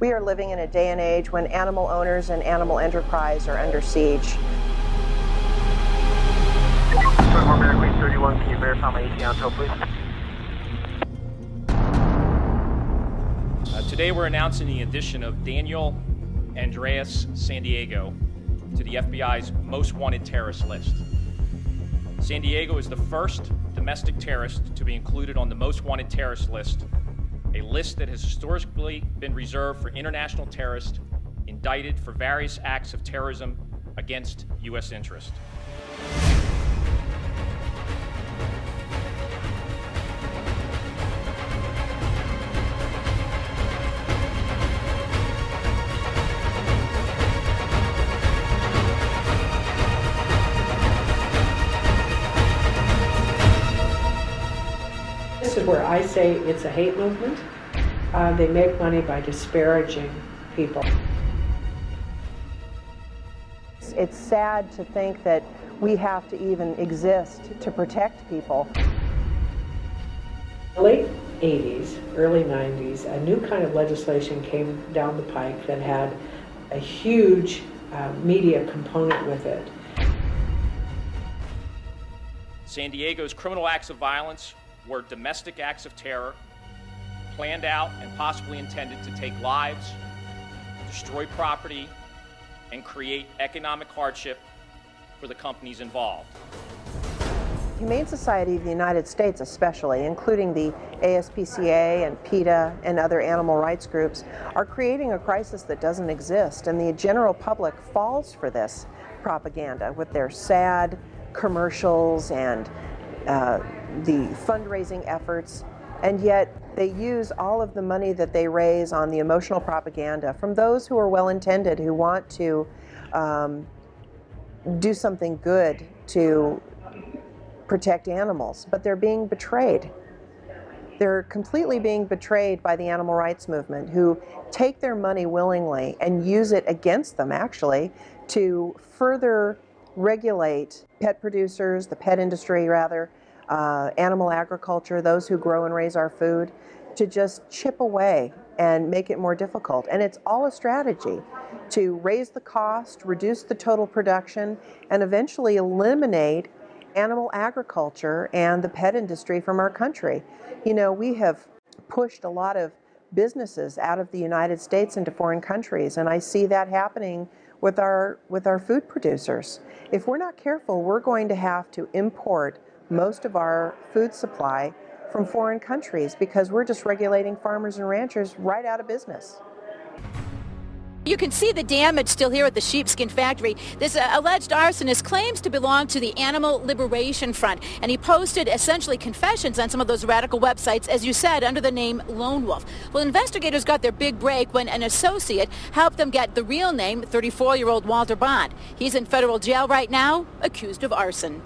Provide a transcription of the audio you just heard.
We are living in a day and age when animal owners and animal enterprise are under siege. 31, can you verify my ETA until, please? Uh, today we're announcing the addition of Daniel Andreas San Diego to the FBI's most wanted terrorist list. San Diego is the first domestic terrorist to be included on the most wanted terrorist list, a list that has historically been reserved for international terrorists indicted for various acts of terrorism against U.S. interest. Is where I say it's a hate movement. Uh, they make money by disparaging people. It's sad to think that we have to even exist to protect people. late 80s, early 90s, a new kind of legislation came down the pike that had a huge uh, media component with it. San Diego's criminal acts of violence were domestic acts of terror, planned out and possibly intended to take lives, destroy property, and create economic hardship for the companies involved. Humane Society of the United States especially, including the ASPCA and PETA and other animal rights groups, are creating a crisis that doesn't exist and the general public falls for this propaganda with their sad commercials and uh, the fundraising efforts, and yet they use all of the money that they raise on the emotional propaganda from those who are well intended, who want to um, do something good to protect animals, but they're being betrayed. They're completely being betrayed by the animal rights movement, who take their money willingly and use it against them, actually, to further regulate pet producers, the pet industry rather, uh, animal agriculture, those who grow and raise our food, to just chip away and make it more difficult. And it's all a strategy to raise the cost, reduce the total production, and eventually eliminate animal agriculture and the pet industry from our country. You know, we have pushed a lot of businesses out of the United States into foreign countries, and I see that happening with our with our food producers. If we're not careful, we're going to have to import most of our food supply from foreign countries because we're just regulating farmers and ranchers right out of business. You can see the damage still here at the sheepskin factory. This uh, alleged arsonist claims to belong to the Animal Liberation Front, and he posted essentially confessions on some of those radical websites, as you said, under the name Lone Wolf. Well, investigators got their big break when an associate helped them get the real name, 34-year-old Walter Bond. He's in federal jail right now, accused of arson.